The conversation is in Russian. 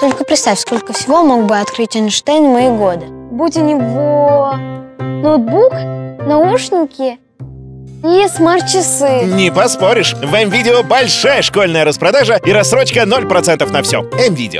Только представь, сколько всего мог бы открыть Эйнштейн в мои годы. Будь у него ноутбук, наушники и смарт-часы. Не поспоришь, в М-Видео большая школьная распродажа и рассрочка 0% на все. М-Видео.